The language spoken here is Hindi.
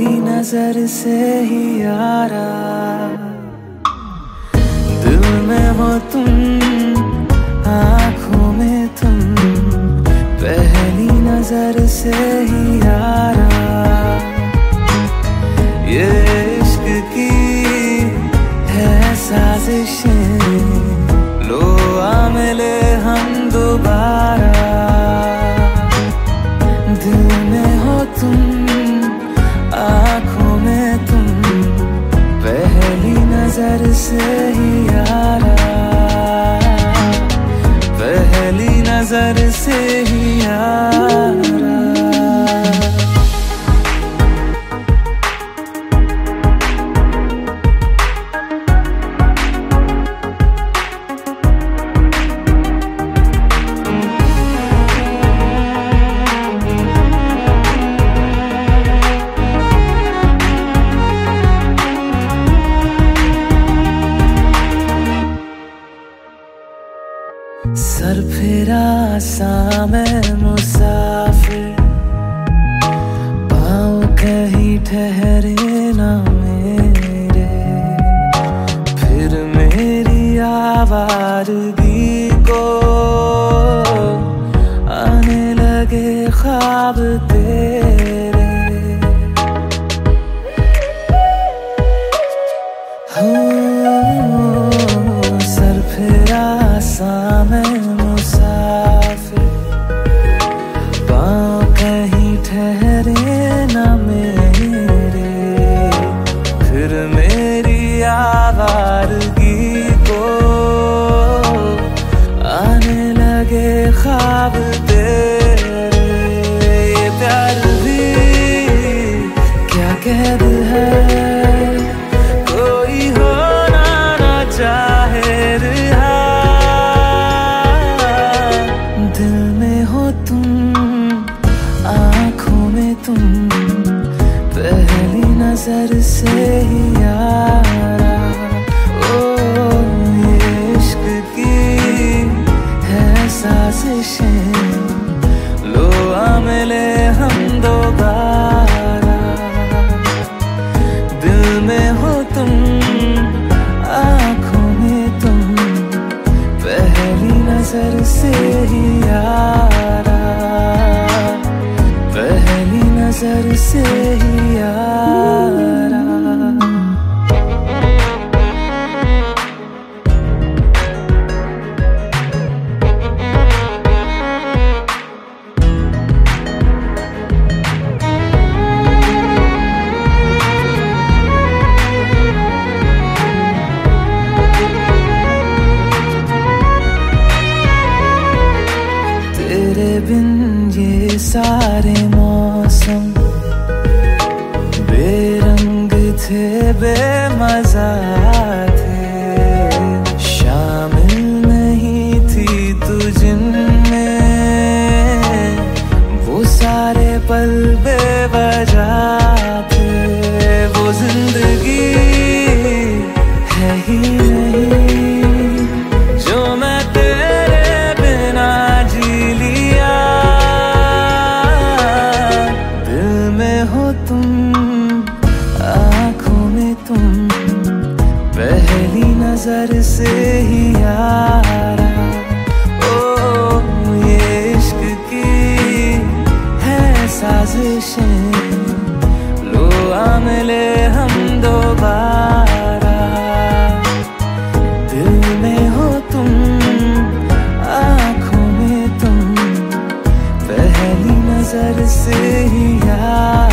पहली नज़र से ही यारा। दिल में वो तुम, आँखों में तुम, पहली नज़र से ही यारा। पहली सा मैं मुसाफिर। पाँव कहीं ठहरे ना मेरे। फिर मेरी आवारगी को आने लगे ख्वाब तेरे। हूँ। ख्वाब तेरे, ये प्यार भी क्या कैद है? कोई होना ना चाहे दिल में हो तुम, आँखों में तुम, पहली नज़र से ही यारा। नज़र से ही यारा पहली नज़र से ही सारे मौसम बेरंग थे बेमजा थे। शामिल नहीं थी तू जिनमें वो सारे पल बेवजह थे। वो ज़िंदगी पहली नज़र से ही यारा। ओ, ये इश्क की है साजिशें। लो आ मिले हम दोबारा। दिल में हो तुम, आँखों में तुम। पहली नज़र से ही यार।